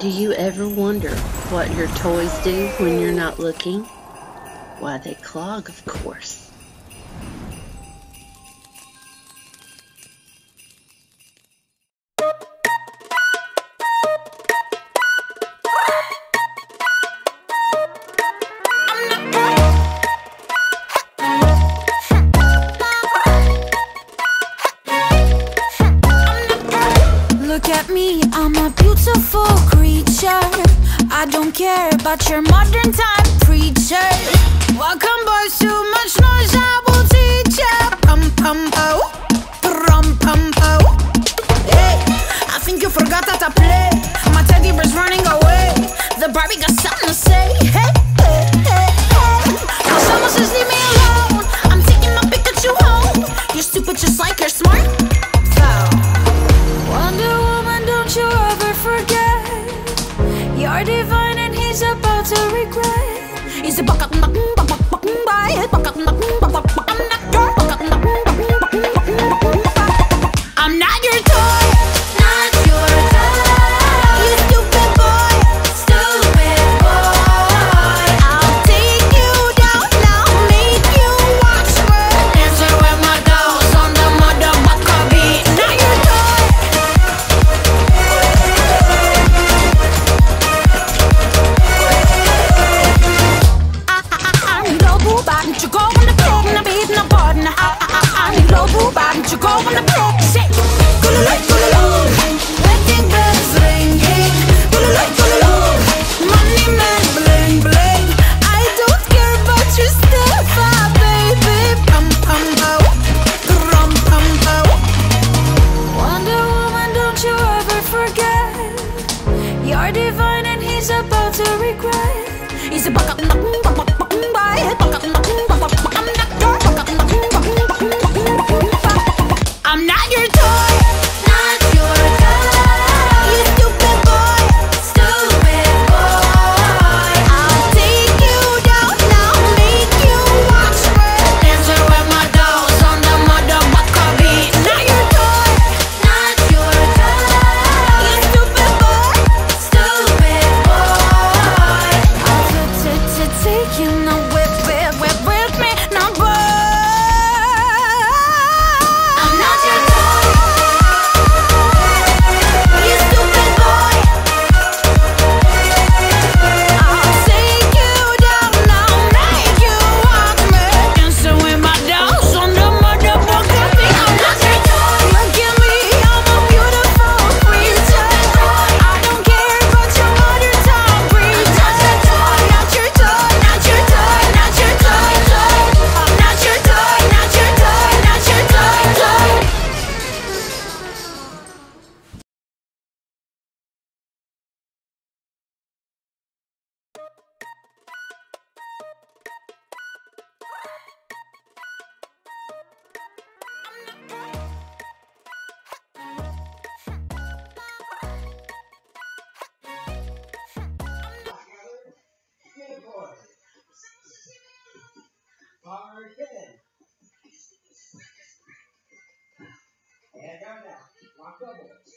Do you ever wonder what your toys do when you're not looking? Why, they clog, of course. I don't care about your modern time preacher. Welcome boys, too much noise, I will teach ya Pum pum oh, pum pum oh Hey, I think you forgot that I play. My teddy bear's running away. The Barbie got are divine and he's about to regret. He's a buck up, buck, buck, buck, buck, buck, buck, buck, buck, buck, buck, buck, buck, He's about to regret. He's about to taking know. hard head. Head down now. Walk up.